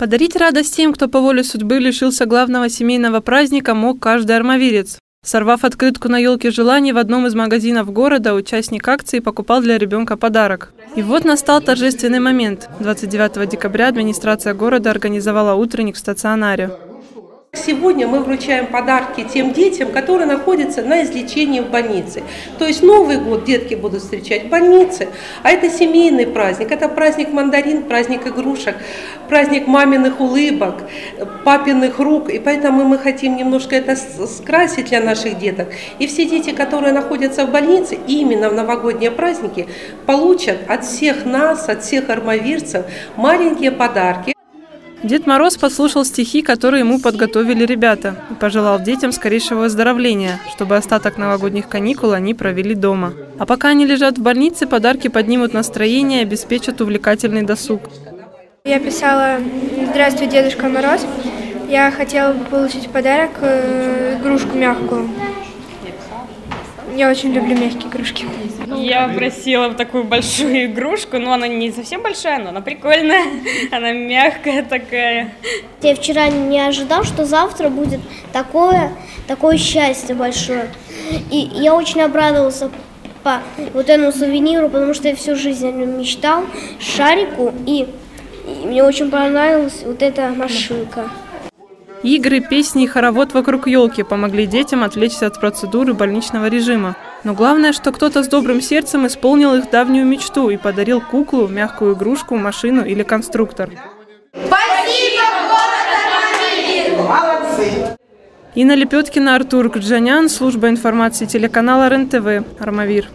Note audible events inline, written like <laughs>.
Подарить радость тем, кто по воле судьбы лишился главного семейного праздника, мог каждый армавирец. Сорвав открытку на елке желаний в одном из магазинов города, участник акции покупал для ребенка подарок. И вот настал торжественный момент. 29 декабря администрация города организовала утренник в стационаре. Сегодня мы вручаем подарки тем детям, которые находятся на излечении в больнице. То есть Новый год детки будут встречать в больнице, а это семейный праздник. Это праздник мандарин, праздник игрушек, праздник маминых улыбок, папиных рук. И поэтому мы хотим немножко это скрасить для наших деток. И все дети, которые находятся в больнице, именно в новогодние праздники, получат от всех нас, от всех армавирцев маленькие подарки. Дед Мороз послушал стихи, которые ему подготовили ребята, и пожелал детям скорейшего выздоровления, чтобы остаток новогодних каникул они провели дома. А пока они лежат в больнице, подарки поднимут настроение и обеспечат увлекательный досуг. Я писала «Здравствуй, Дедушка Мороз». Я хотела бы получить подарок э, игрушку мягкую. Я очень люблю мягкие игрушки. Я просила такую большую <laughs> игрушку, но она не совсем большая, но она прикольная, <laughs> она мягкая такая. Я вчера не ожидал, что завтра будет такое, такое счастье большое. И я очень обрадовался по вот этому сувениру, потому что я всю жизнь о нем мечтал, шарику, и, и мне очень понравилась вот эта машинка. Игры, песни и хоровод вокруг елки помогли детям отвлечься от процедуры больничного режима. Но главное, что кто-то с добрым сердцем исполнил их давнюю мечту и подарил куклу, мягкую игрушку, машину или конструктор. Спасибо, город Молодцы! Инна Лепеткина, Артур Кджанян, служба информации телеканала РЕН-ТВ, Армавир.